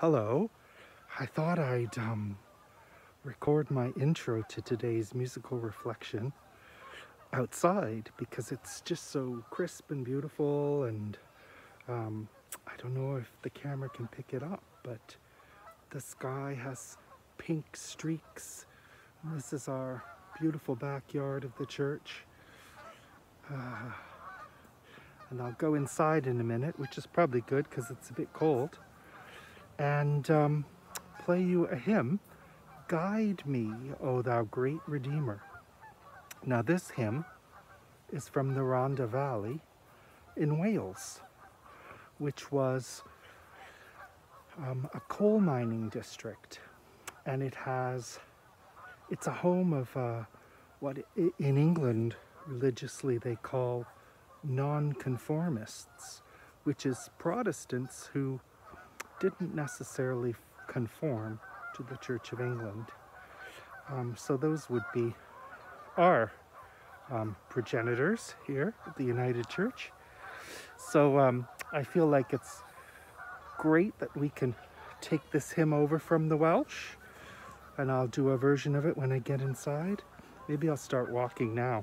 Hello. I thought I'd um, record my intro to today's musical reflection outside because it's just so crisp and beautiful and um, I don't know if the camera can pick it up but the sky has pink streaks. This is our beautiful backyard of the church. Uh, and I'll go inside in a minute, which is probably good because it's a bit cold, and um, play you a hymn, Guide Me, O Thou Great Redeemer. Now this hymn is from the Rhondda Valley in Wales, which was um, a coal mining district, and it has, it's a home of uh, what in England religiously they call nonconformists, which is Protestants who didn't necessarily conform to the Church of England. Um, so those would be our um, progenitors here at the United Church. So um, I feel like it's great that we can take this hymn over from the Welsh and I'll do a version of it when I get inside. Maybe I'll start walking now.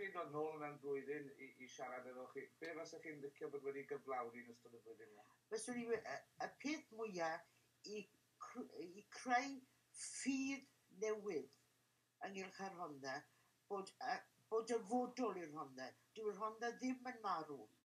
ni'n dod nôl yna'n blwyddyn i, i siarad efo chi, be fysa chi'n licio bod wedi gyflawni yn ystod y blwyddyn yna? Fyswn i, y, y peth mwyaf i, i creu ffydd newydd ynghylch ar Honda, bod, a, bod y fodol i'r Honda. Dyw'r Honda ddim yn marw.